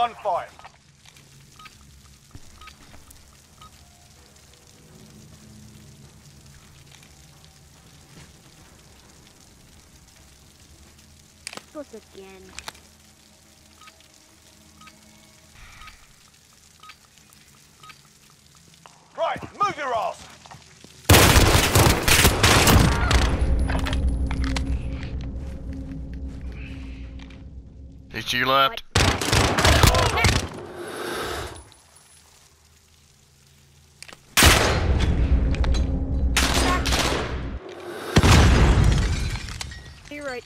gunfight. Close again. Right, move your ass. It's to your left. You're right.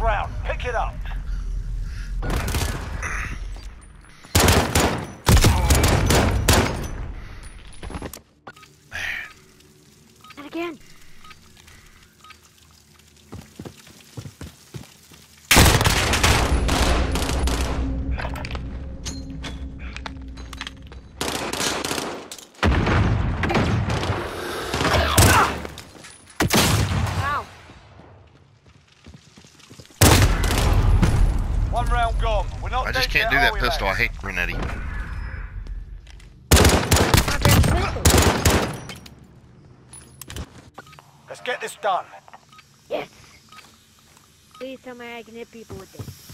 Round. Pick it up. And again. Ow. One round gone. We're not I just can't do that we, pistol. I hate Grenetti. I grabbed the pistol. Let's get this done. Yes. Please tell me I can hit people with this.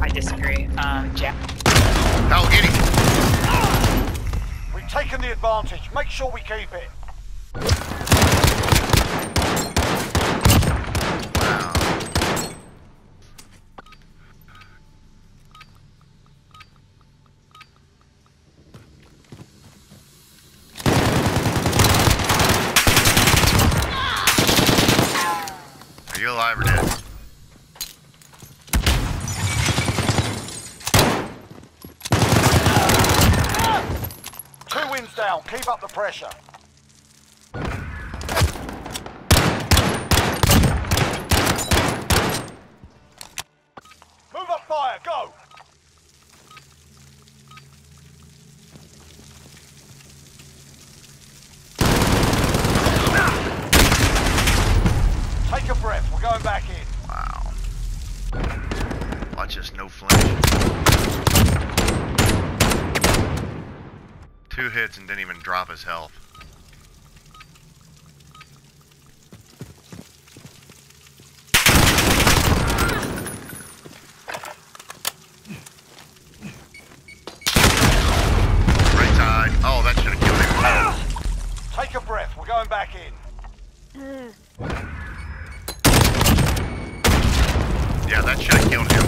I disagree. Um, Jack. Oh, get him. We've taken the advantage. Make sure we keep it. Alive or dead? Two wins down. Keep up the pressure. Move up fire. Go. Take a breath. We're going back in. Wow. Watch this, no flinch. Two hits and didn't even drop his health. Right side. Oh, that should have killed him. Take a breath. We're going back in. Uh. Yeah, that should have killed him.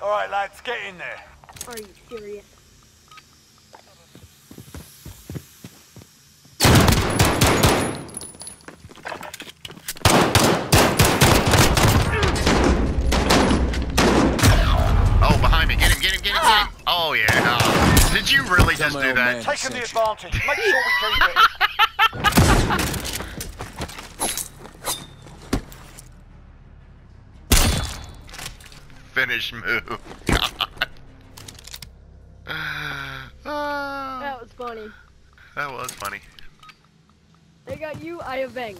All right, lads. Get in there. Are you serious? Oh, behind me. Get him, get him, get him. Oh, yeah. Oh. Did you really just do that? Taking the advantage. Make sure we keep it. Finish move. God. Ah, That was funny. that was funny. They got you, I avenge.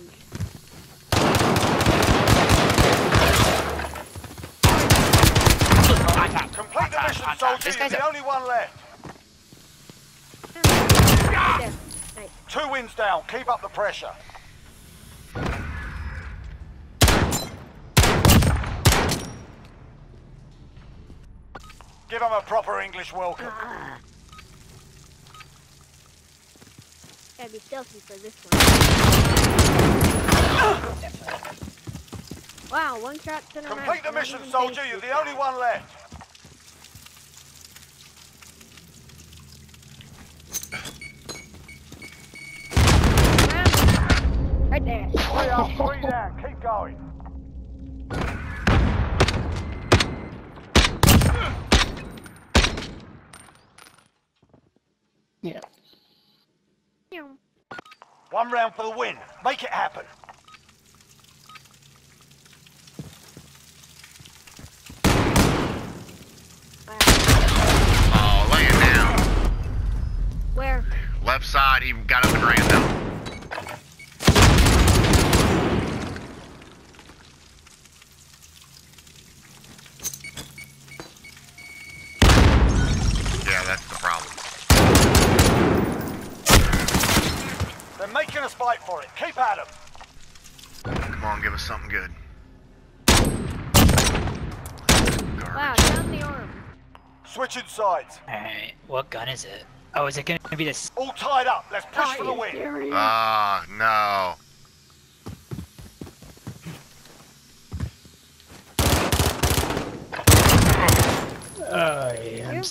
I Complete the mission, soldier. You're the only one left. Right there. Nice. Two wins down. Keep up the pressure. Give them a proper English welcome. Ah. Gotta be stealthy for this one. wow, one shot to the Complete the mission, soldier. You're the only one left. Right there. Three up, three down. Keep going. Yeah. Meow. One round for the win. Make it happen. Ah, left side. He got up and ran though. Yeah, that's the problem. They're making us fight for it. Keep at 'em. Come on, give us something good. Wow, Garbage. down the arm. Switching sides. Alright, what gun is it? Oh, is it gonna be this? All tied up. Let's push Are for the win. serious? Ah, no. Oh, yeah.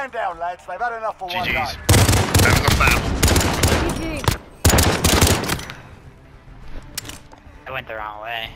I'm You? s- Stand down, lads. They've had enough for one night. That was a. GG. I went the wrong way.